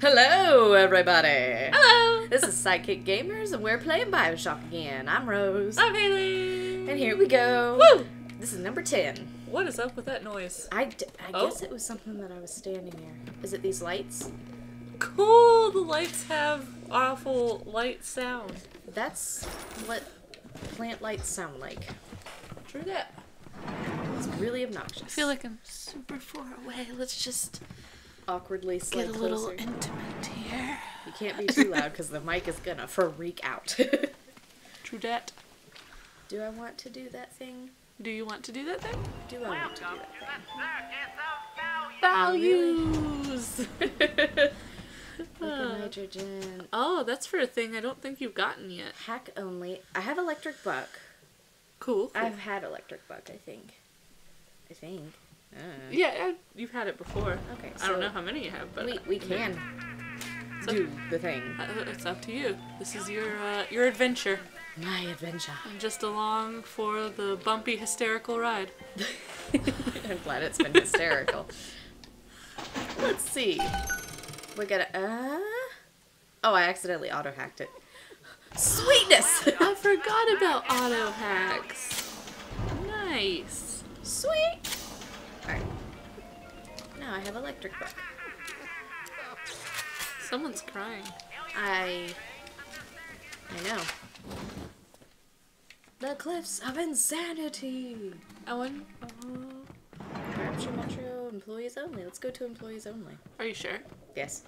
Hello, everybody. Hello! This is Sidekick Gamers, and we're playing Bioshock again. I'm Rose. I'm Haley! And here we go. Woo! This is number 10. What is up with that noise? I, d- I Oh. guess it was something that I was standing near. Is it these lights? Cool! The lights have awful light sound. That's what plant lights sound like. True that. It's really obnoxious. I feel like I'm super far away. Let's just awkwardly slide get a little closer. intimate here. You can't be too loud because the mic is gonna freak out. True that. do I want to do that thing? Do you want to do that thing? Do I want to do that thing? Uh. Liquid nitrogen. oh, that's for a thing I don't think you've gotten yet. Hack only. I have electric buck. Cool. cool. I've had electric buck, I think. I think. Uh, Yeah, you've had it before. Okay, I don't know how many you have, but we, we can So- do the thing. uh, it's up to you. This is your uh, your adventure. My adventure. I'm just along for the bumpy, hysterical ride. I'm glad it's been hysterical. Let's see. We're gonna. Uh... Oh, I accidentally auto hacked it. Sweetness! I forgot about auto hacks. Nice. Sweet! Alright. Now I have electric buck. Someone's crying. I. I know. The cliffs of insanity! I wonder. Rapture uh, Metro employees only. Let's go to employees only. Are you sure? Yes.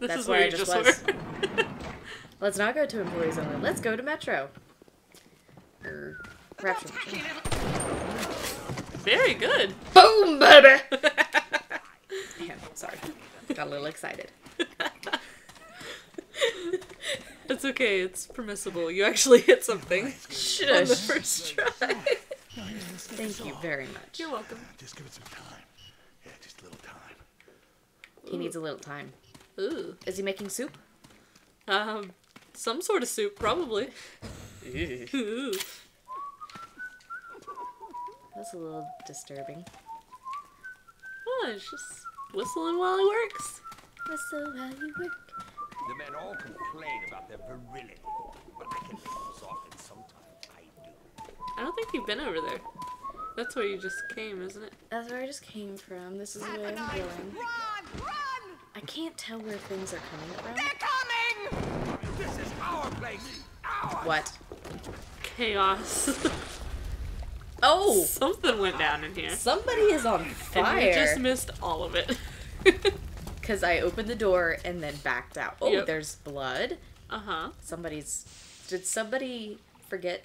This That's is where where I just just, was. Let's not go to employees only. Let's go to Metro. Or Rapture Metro. Very good. Boom, baby! Man, sorry. Got a little excited. It's okay. It's permissible. You actually hit something on the first try. Thank you very much. You're welcome. Just give it some time. Yeah, just a little time. He needs a little time. Ooh. Is he making soup? Um, some sort of soup, probably. Ooh. That's a little disturbing. Oh, it's just whistling while he works. Whistle while you work. The men all complain about their virility, but I can pull this off, and sometimes I do. I don't think you've been over there. That's where you just came, isn't it? That's where I just came from. This is where I'm going. Run! Run! I can't tell where things are coming from. They're coming! This is our place, our. What? Chaos. Oh! Something went down in here. Somebody is on And we just missed all of it. Because I opened the door and then backed out. Oh, Yep. there's blood. uh huh. Somebody's. Did somebody forget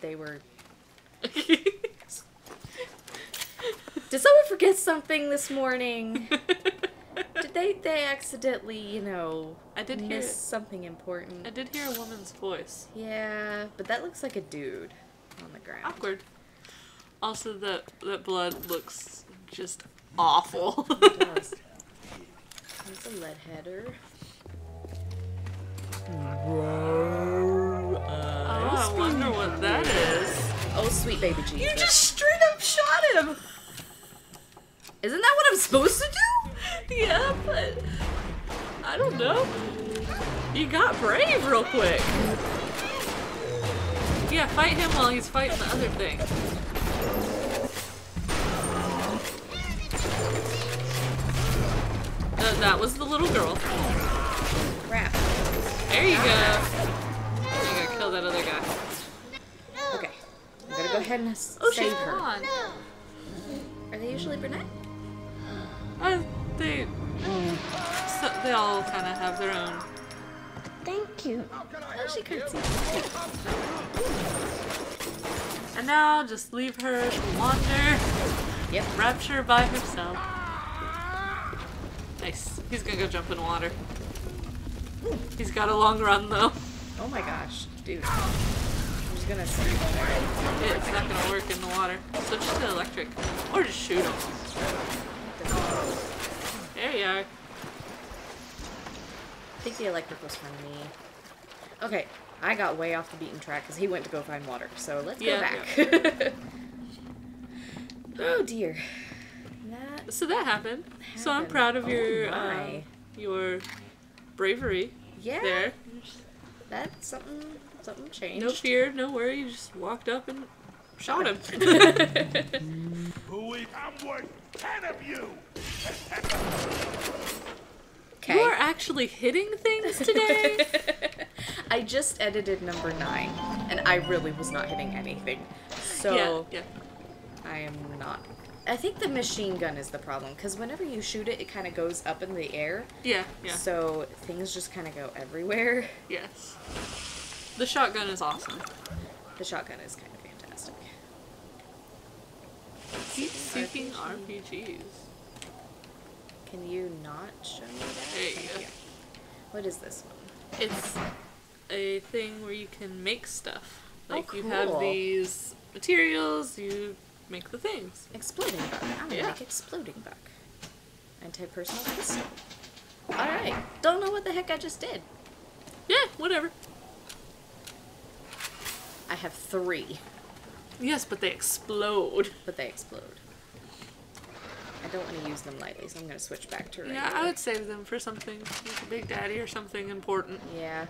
they were. Did someone forget something this morning? Did they they accidentally, you know, I did hear miss it. something important? I did hear a woman's voice. Yeah, but that looks like a dude on the ground. Awkward. Also, that that blood looks just awful. It does. There's a lead header. Whoa! oh, I oh, wonder what that is. Oh, sweet baby Jesus. You just straight up shot him. Isn't that what I'm supposed to do? Yeah, but I don't know. You got brave real quick. Yeah, fight him while he's fighting the other thing. Uh, that was the little girl. Crap. There you go. You gotta kill that other guy. Okay. I'm gonna go ahead and Oh, save she's her. gone. Are they usually brunette? Uh, they, so they all kind of have their own. Thank you. Oh, she curtsied. And now just leave her to wander, Yep. rapture by herself. Nice. He's gonna go jump in water. He's got a long run though. Oh my gosh, dude. I'm just gonna see her. It's not gonna work in the water. So just the electric. Or just shoot him. There you are. I think the electric was for me. Okay, I got way off the beaten track because he went to go find water. So let's Yeah, go back. oh dear. That So that happened. So I'm proud of Oh your um, your bravery Yeah. there. That's something. Something changed. No fear, no worry. You just walked up and shot him. Who is? I'm worth ten of you. Okay. You are actually hitting things today. I just edited number nine, and I really was not hitting anything. So yeah, yeah. I am not. I think the machine gun is the problem because whenever you shoot it, it kind of goes up in the air. Yeah, yeah. So things just kind of go everywhere. yes. The shotgun is awesome. The shotgun is kind of fantastic. Keep seeking RPGs. Can you not show me that? There you go. What is this one? It's a thing where you can make stuff. Oh, Like you have these materials, you make the things. Exploding buck. I'm gonna Yeah. make exploding buck. Anti-personnel pistol. All right. Don't know what the heck I just did. Yeah, whatever. I have three, Yes, but they explode. but they explode. I don't want to use them lightly, so I'm gonna switch back to regular. Yeah, I would save them for something like a Big Daddy or something important. Yeah.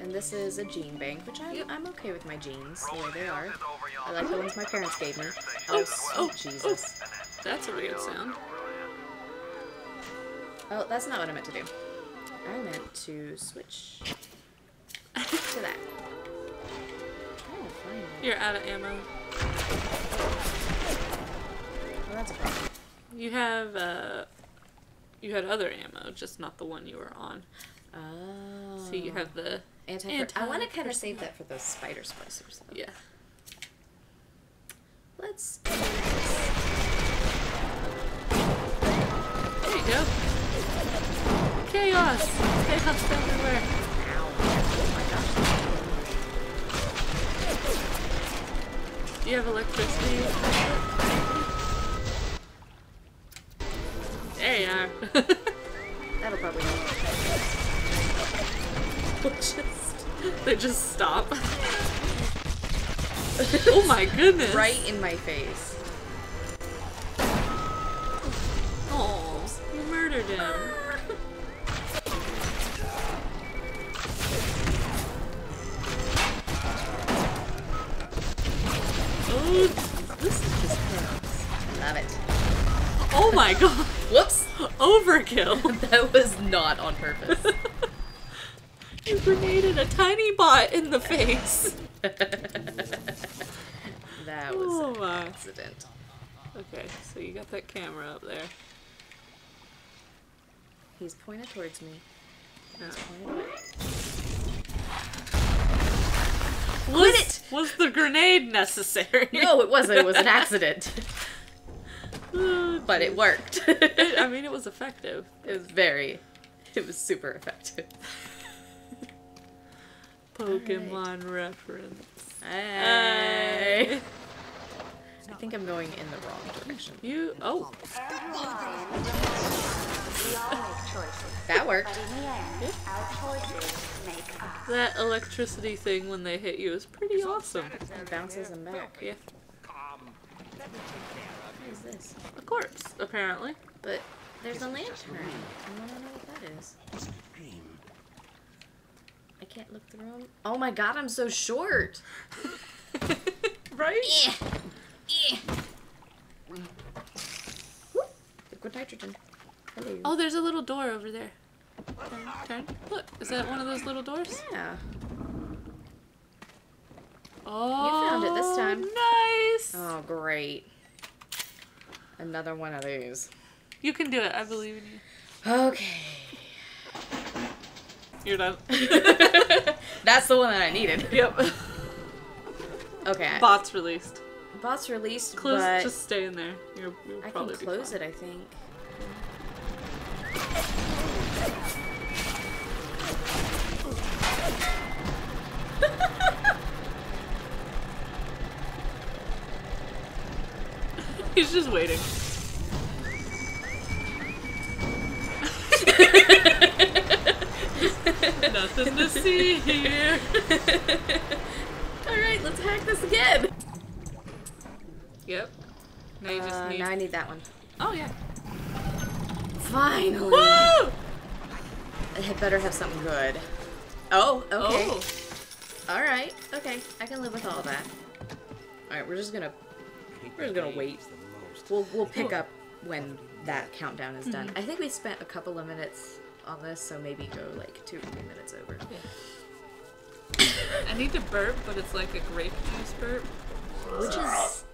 And this is a gene bank, which I'm, Yep. I'm okay with my jeans the way they are. I like the ones my parents gave me. Oh, oh, Oh, oh, sweet Jesus. That's a weird sound. Oh, that's not what I meant to do. I meant to switch to that. Oh, finally. You're out of ammo. Well, that's a problem. You have uh you had other ammo, just not the one you were on. Oh. So you have the Anti- anti I want to kind of save that for those spider splicers. Though. yeah. Let's. There you go. Chaos! Chaos everywhere. Oh my gosh. Do you have electricity? That'll probably help. just, they just stop. oh my goodness. Right in my face. Overkill. That was not on purpose. You grenaded a tiny bot in the face. That was Oh an my. accident. Okay, so you got that camera up there. He's pointed towards me. No. Pointed away. Was, it! Was the grenade necessary? No, it wasn't. It was an accident. But it worked. it- I mean, it was effective. It was very. It was super effective. Pokemon reference. Hey. I think I'm going in the wrong direction. You. Oh, We all make choices, That worked. but in the end, our choices make us. that electricity thing when they hit you is pretty awesome. It bounces them back. Yeah, Let me take care of What is this? a corpse, apparently. But there's a lantern. I want to know what that is. I can't look through them. Oh my god, I'm so short. right? Eh. Whoop. Liquid nitrogen. Hello. Oh, there's a little door over there. Turn, turn. Look, is that one of those little doors? Yeah. Oh, you found it this time. Nice. Oh, great. Another one of these. You can do it. I believe in you. Okay. You're done. That's the one that I needed. yep. Okay. Bots released. Boss released, Close. Just stay in there. You're, you'll I can close it, I think. He's just waiting. Nothing to see here. Alright, let's hack this again. Yep. Now you just Uh, need. now I need that one. Oh yeah. Finally. Woo! had better have something good. Oh, okay. Oh. All right. Okay, I can live with all that. All right, we're just gonna we're just gonna wait. We'll we'll pick up when that countdown is done. Mm-hmm. I think we spent a couple of minutes on this, so maybe go like two or three minutes over. I need to burp, but it's like a grape juice burp. Which is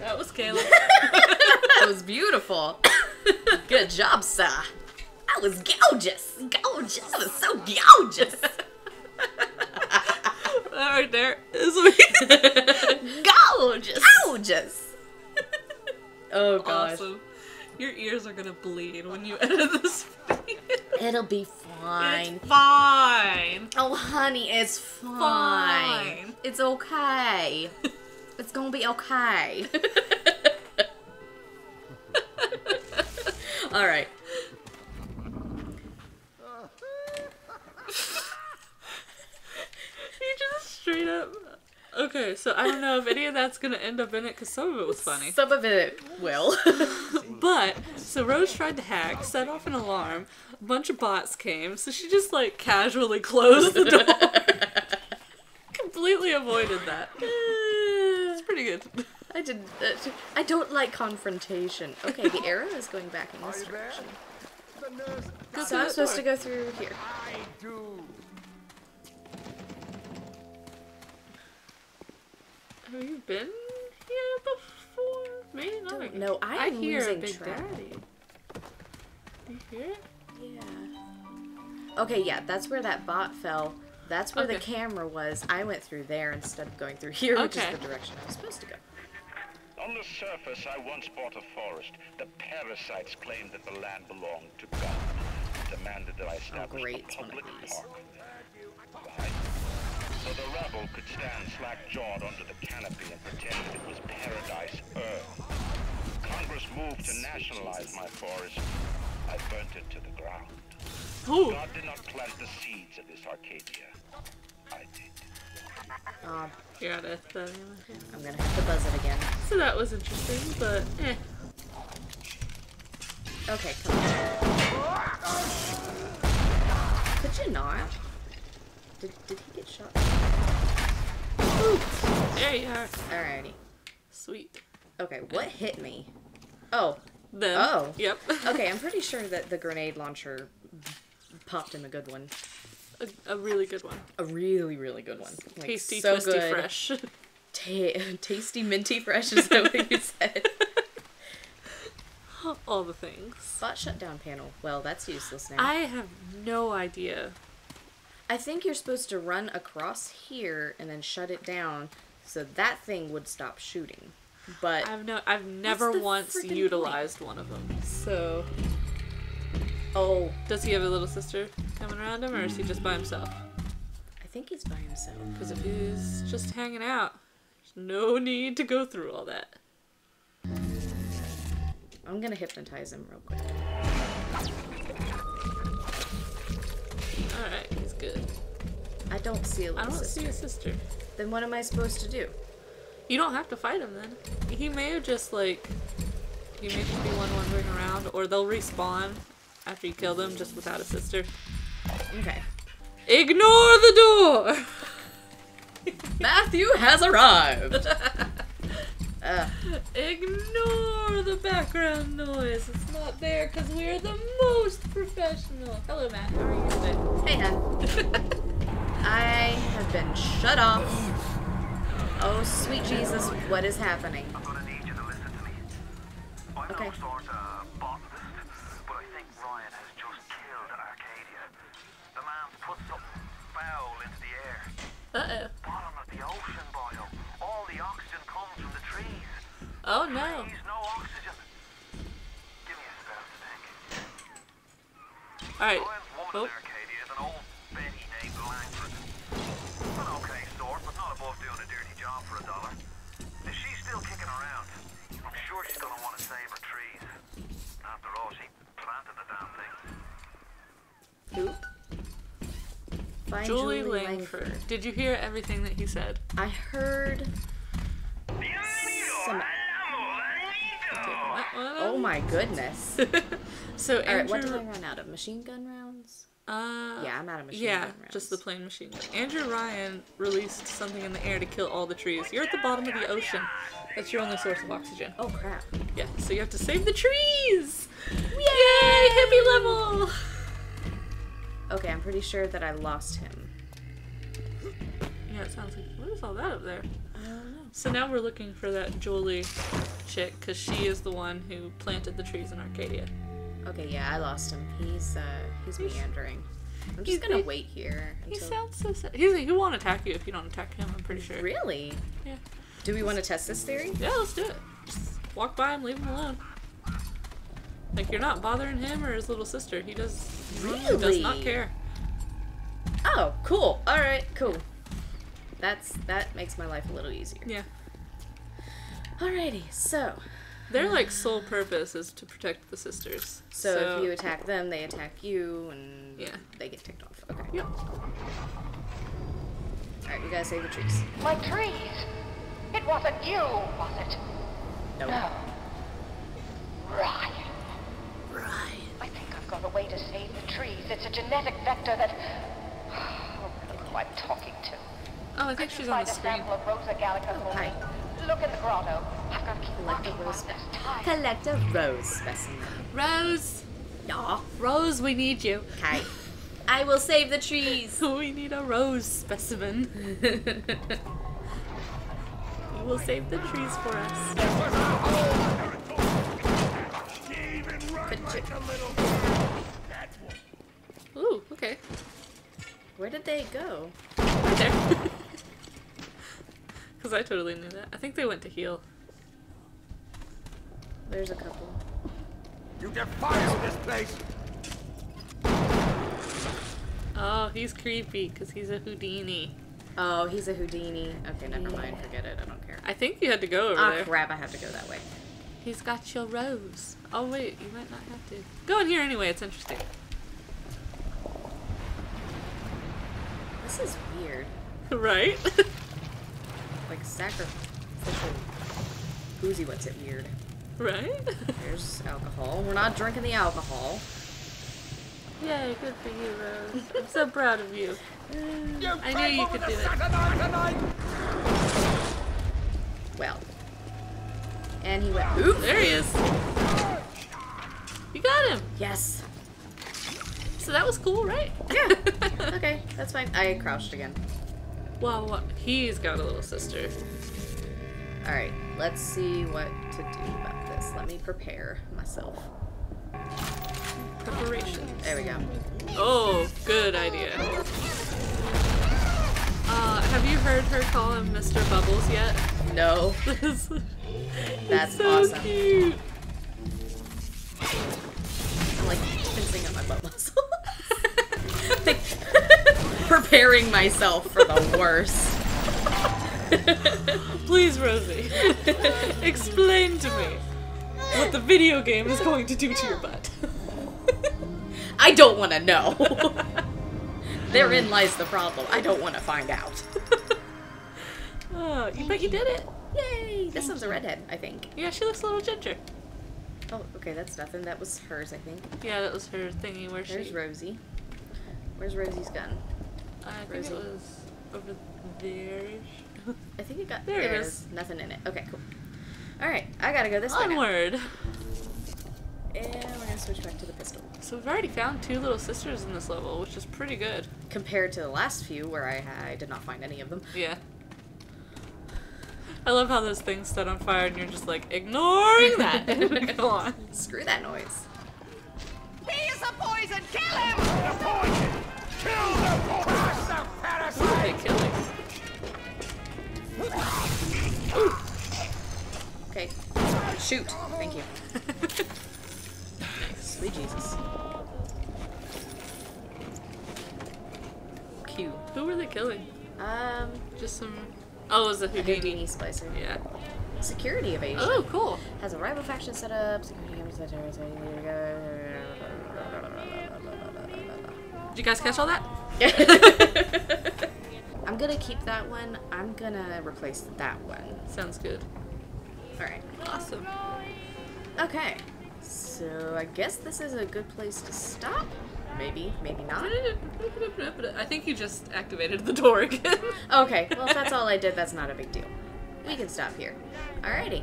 That was Caleb. that was beautiful. Good job, sir. That was gorgeous. Gorgeous. That was so gorgeous. that right there is me. gorgeous. Gorgeous. Oh gosh. awesome. Your ears are gonna bleed when you edit this video. It'll be fine. It's fine. Oh, honey, it's fine. Fine. It's okay. it's gonna be okay. All right. You just straight up. Okay, so I don't know if any of that's gonna end up in it because some of it was funny. Some of it will. But so Rose tried to hack, set off an alarm. A bunch of bots came, so she just like casually closed the door. Completely avoided that. It's pretty good. I did. Uh, I don't like confrontation. Okay, the arrow is going back in this direction. The nurse. Go So I'm supposed to go through here. Have you been here before? Maybe not. Don't know. I I hear a losing big track. daddy. You hear it? Yeah. Okay, yeah, that's where that bot fell. That's where the camera was. I went through there instead of going through here, which Okay. is the direction I was supposed to go. On the surface, I once bought a forest. The parasites claimed that the land belonged to God. Demanded that I oh, establish great, a one of public these. park there. Why? So the rebel could stand slack-jawed under the canopy and pretend it was paradise earth. Congress moved to nationalize my forest. I burnt it to the ground. Ooh. God did not plant the seeds of this Arcadia. I did. Oh, Here, I got that. I'm gonna have to buzz it again. So that was interesting, but eh. Okay, come on. Could you not? Did, did he get shot? There you are. Alrighty. Sweet. Okay, what hit me? Oh, Them. Oh. Yep. okay, I'm pretty sure that the grenade launcher popped him a good one. a, a really good one. A really, really good one. Like, Tasty, so twisty, good. fresh. Ta- tasty, minty, fresh is that what you said? All the things. Bot shutdown panel. Well, that's useless now. I have no idea. I think you're supposed to run across here and then shut it down so that thing would stop shooting. But I've no. I've never once utilized one of them. So, oh, does he have a little sister coming around him, or is he just by himself? I think he's by himself. Because if he's just hanging out, there's no need to go through all that. I'm gonna hypnotize him real quick. Good. I don't see a I little don't sister. see a sister. Then what am I supposed to do? You don't have to fight him then. He may have just like. He may just be one wandering around, or they'll respawn after you kill them just without a sister. Okay. Ignore the door! Matthew has arrived. uh, Ignore the background noise. It's not there because we're the most professional. Hello, Matt. How are you today? hey, hun. I have been shut off. Oh, sweet Jesus, what is happening? I'm gonna need you to listen to me. I'm Okay. no sort of botanist, but I think Ryan has just killed Arcadia. The man's put something foul into the air. Uh Bottom of the ocean boil. All the oxygen comes from the trees. oh. Oh no. Trees, no oxygen. Give me a spell to think. Alright. Ryan's woman Oh. in Arcadia is an old Betty named Langford. An okay sort, but not above doing a dirty job for a dollar. If she's still kicking around, I'm sure she's gonna want to save her trees. After all, she planted the damn thing. Who? Julie, Julie, Langford. Langford. Did you hear everything that he said? I heard my goodness. so All right, what did Andrew, I run out of? Machine gun rounds. Uh, Yeah, I'm out of machine Yeah, gun rounds. just the plain machine gun. Andrew Ryan released something in the air to kill all the trees. You're at the bottom of the ocean. That's your only source of oxygen. Oh crap. Yeah, so you have to save the trees! Yay! Hippie level! Okay, I'm pretty sure that I lost him. Yeah, it sounds like. What is all that up there? I don't know. So now we're looking for that Jolie chick, because she is the one who planted the trees in Arcadia. Okay, yeah, I lost him. He's uh he's meandering. I'm just He's- gonna he- wait here He sounds so sad. He's, he won't attack you if you don't attack him, I'm pretty sure. Really? Yeah. Do we want to test this theory? Yeah, let's do it. Just walk by him, leave him alone. Like you're not bothering him or his little sister. He does he does not care. Oh, cool. All right, cool. That's that makes my life a little easier. Yeah. Alrighty, so Their like sole purpose is to protect the sisters. so, if you attack them, they attack you, and Yeah. they get ticked off. Okay. Yep. All right, you gotta save the trees. My trees. It wasn't you, was it? No. No. Ryan. Right. I think I've got a way to save the trees. It's a genetic vector that. Oh, really, who I'm talking to. Oh, I think she's on Find the a screen. sample of Rosa Gallica for oh, hi. me. Look in the grotto. I've got to keep Collect a rose one this time. Collect a rose specimen. Rose, Yeah. Rose, we need you. Okay. I will save the trees. We need a rose specimen. You will save the trees for us. Ooh, okay. Where did they go? Right there. Because I totally knew that. I think they went to heal. There's a couple. You defile this place! Oh, he's creepy because he's a Houdini. Oh, he's a Houdini. Okay, never mind. Forget it. I don't care. I think you had to go over Ah, there. crap! I have to go that way. He's got your rose. Oh, wait, you might not have to. Go in here anyway, it's interesting. This is weird. right? Like sacrificial. Boozy, what's it weird? right? There's alcohol. We're not drinking the alcohol. Yay, good for you, Rose. I'm so proud of you. You I knew you could do the it. satellite! Well. And he went. Oop! There he is. You got him. Yes. So that was cool, right? Yeah. Okay, that's fine. I crouched again. Wow, what? He's got a little sister. Alright, let's see what to do about this. Let me prepare myself. Preparation. There we go. Oh, good idea. Uh, have you heard her call him Mr. Bubbles yet? No. That's so awesome. cute. I'm like tensing up my butt muscles. preparing myself for the worst. Please, Rosie, explain to me what the video game is going to do to your butt. I don't want to know. Therein lies the problem. I don't want to find out. oh, you bet you did it. Yay! This one's a redhead, I think. Yeah, she looks a little ginger. Oh, okay, that's nothing. That was hers, I think. Yeah, that was her thingy where There's she. Rosie. Where's Rosie's gun? I think it was over there. I think it got There it there's. Nothing in it. Okay, cool. All right, I gotta go this way. Onward. And we're gonna switch back to the pistol. So we've already found two little sisters in this level, which is pretty good. Compared to the last few, where I, I did not find any of them. Yeah. I love how those things set on fire and you're just like ignoring that. Go on. Screw that noise. He's a poison! Kill him! Kill the! Crush the are they parasite! killing? Okay. Shoot. Thank you. Sweet Jesus. Q. Who were they killing? Um, Just some. Oh, it was a Houdini. Houdini splicer. Yeah. Security evasion. Oh, cool. Has a rival faction set up. Security cameras Did you guys catch all that? I'm gonna keep that one. I'm gonna replace that one. Sounds good. Alright. Awesome. Okay. So I guess this is a good place to stop. Maybe, maybe not. I think you just activated the door again. Okay, well, if that's all I did, that's not a big deal. We can stop here. Alrighty.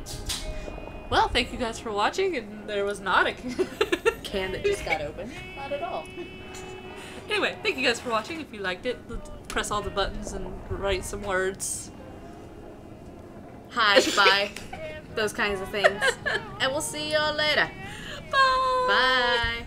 well, thank you guys for watching, and there was not a Can that just got open? Not at all. Anyway, thank you guys for watching. If you liked it, press all the buttons and write some words. Hi, bye. Those kinds of things. And we'll see y'all later. Bye. Bye.